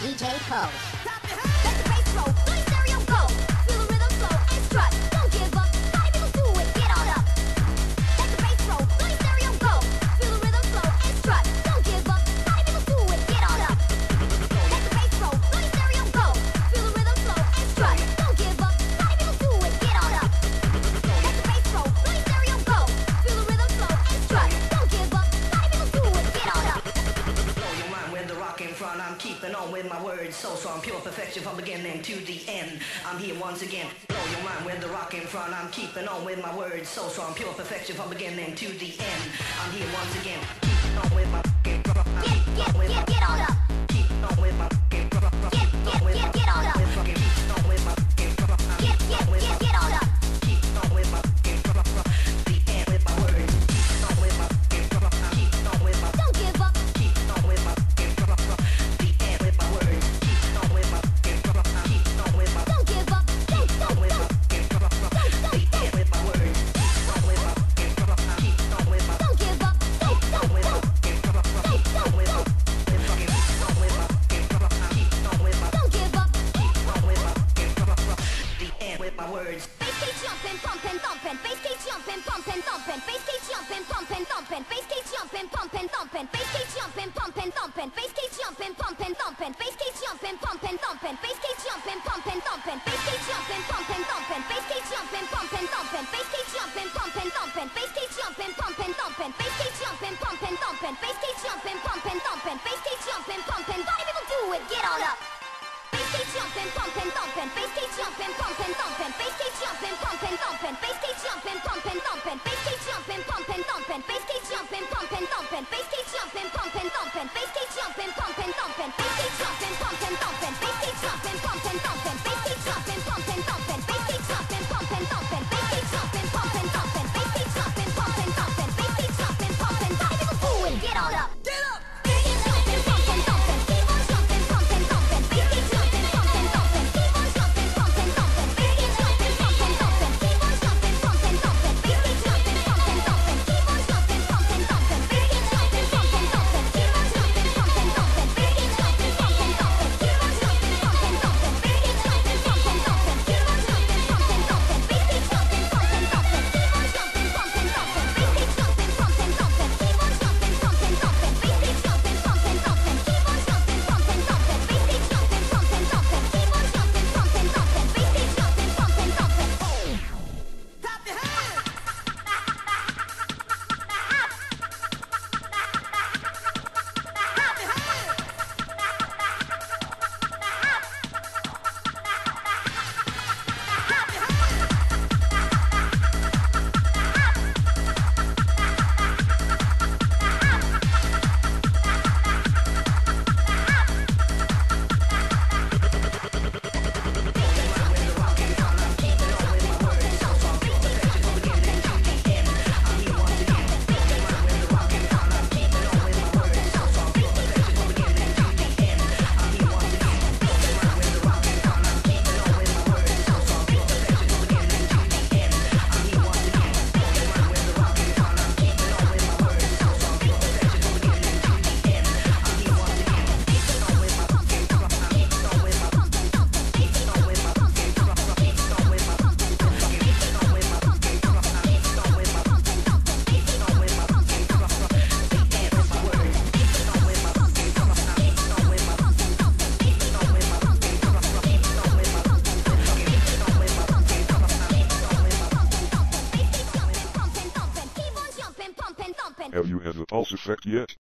DJ Pulse. words so strong, pure perfection from beginning to the end. I'm here once again, blow your mind with the rock in front. I'm keeping on with my words so strong, pure perfection from beginning to the end. I'm here once again, keeping on with my rock in front. Get, get, get, get on up. jumping, pumping, thumping. Bass keeps jumping, pumping, thumping. Bass keeps jumping, pumping, thumping. Bass keeps jumping, pumping, thumping. Bass keeps jumping, pumping, thumping. Bass keeps jumping, pumping, thumping. Bass keeps jumping, pumping, thumping. Bass keeps jumping, pumping, thumping. Bass keeps jumping, pumping, thumping. Bass keeps jumping, pumping. Party people do it, get on up. Bass keeps jumping, pumping, thumping. Bass keeps jumping, pumping, thumping. Bass keeps jumping, pumping, thumping. Bass keeps jumping, pumping, thumping. Bass Have you had the pulse effect yet?